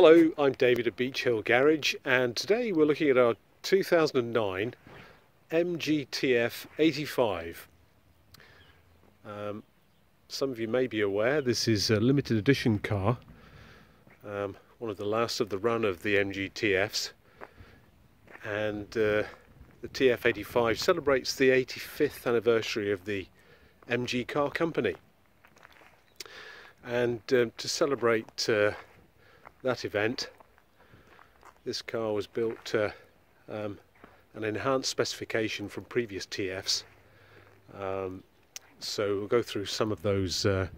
Hello, I'm David at Beech Hill Garage and today we're looking at our 2009 MGTF 85. Um, some of you may be aware this is a limited edition car, um, one of the last of the run of the MGTFs and uh, the TF85 celebrates the 85th anniversary of the MG car company and uh, to celebrate uh, that event. This car was built to um, an enhanced specification from previous TFs um, so we'll go through some of those uh,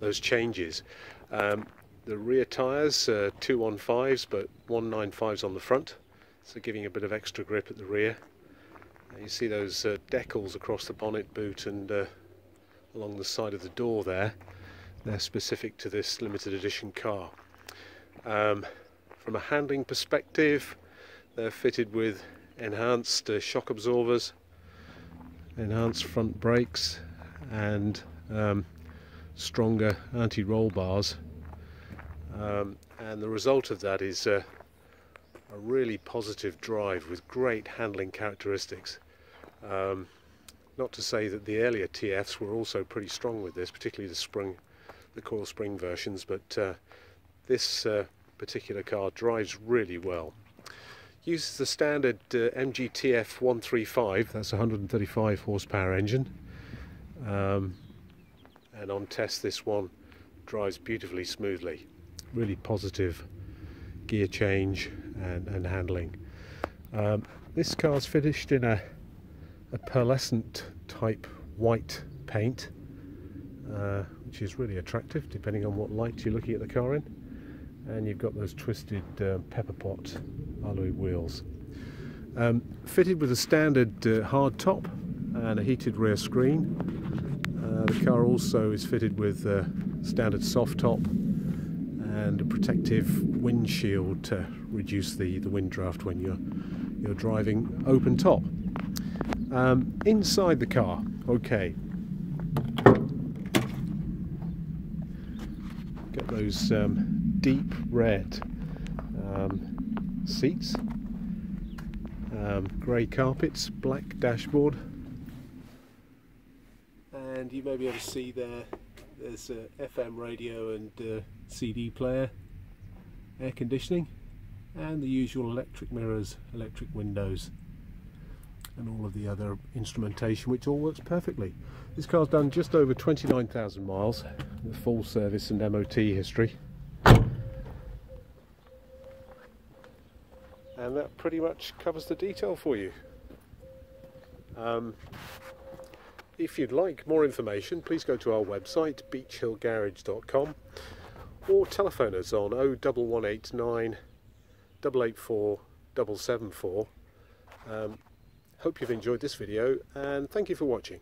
those changes. Um, the rear tyres uh, 215s but 195s on the front so giving a bit of extra grip at the rear. Uh, you see those uh, decals across the bonnet boot and uh, along the side of the door there. They're specific to this limited edition car um, from a handling perspective, they're fitted with enhanced uh, shock absorbers, enhanced front brakes, and um, stronger anti-roll bars. Um, and the result of that is uh, a really positive drive with great handling characteristics. Um, not to say that the earlier TFs were also pretty strong with this, particularly the spring, the coil spring versions, but uh, this uh, particular car drives really well. Uses the standard uh, MGTF 135, that's a 135 horsepower engine. Um, and on test this one drives beautifully smoothly. Really positive gear change and, and handling. Um, this car's finished in a, a pearlescent type white paint, uh, which is really attractive depending on what light you're looking at the car in and you've got those twisted uh, pepper pot alloy wheels. Um, fitted with a standard uh, hard top and a heated rear screen. Uh, the car also is fitted with a standard soft top and a protective windshield to reduce the, the wind draft when you're, you're driving open top. Um, inside the car, okay. Got those um, deep red um, seats, um, grey carpets, black dashboard, and you may be able to see there there's a FM radio and CD player, air conditioning, and the usual electric mirrors, electric windows and all of the other instrumentation which all works perfectly. This car's done just over 29,000 miles, with full service and MOT history. And that pretty much covers the detail for you. Um, if you'd like more information, please go to our website, beechhillgarage.com, or telephone us on 01189 884 774. Um, hope you've enjoyed this video, and thank you for watching.